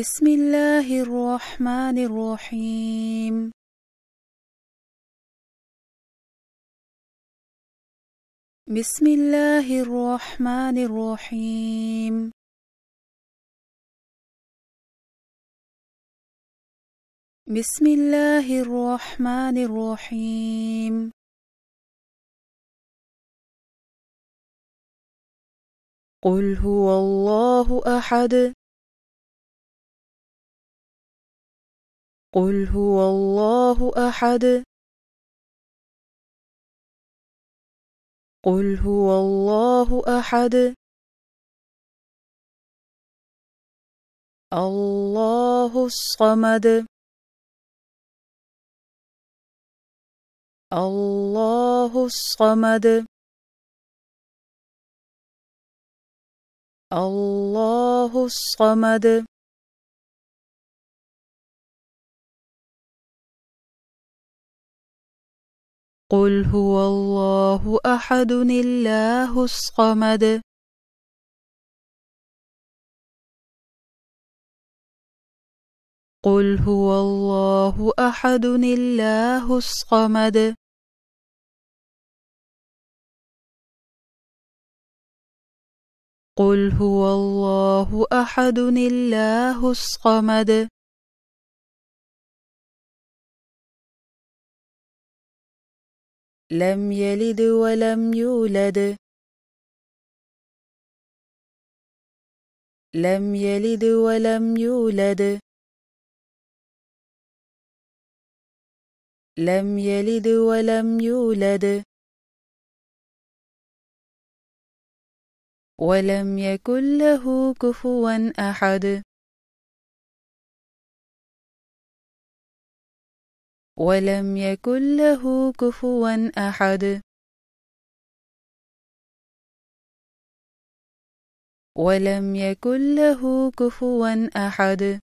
بسم الله الرحمن الرحيم. بسم الله الرحمن الرحيم. بسم الله الرحمن الرحيم. قل هو الله أحد. قل هو الله أحد. قل هو الله أحد. الله الصمد. الله الصمد. الله الصمد. قل هو الله أحد الله الصمد قل هو الله أحد الله الصمد قل هو الله أحد الله الصمد لم يلد ولم يولد. لم يلد ولم يولد. لم يلد ولم يولد. ولم يكن له كفوا أحد. ولم يكن له كفوا أحد. ولم يكن له كفوا أحد.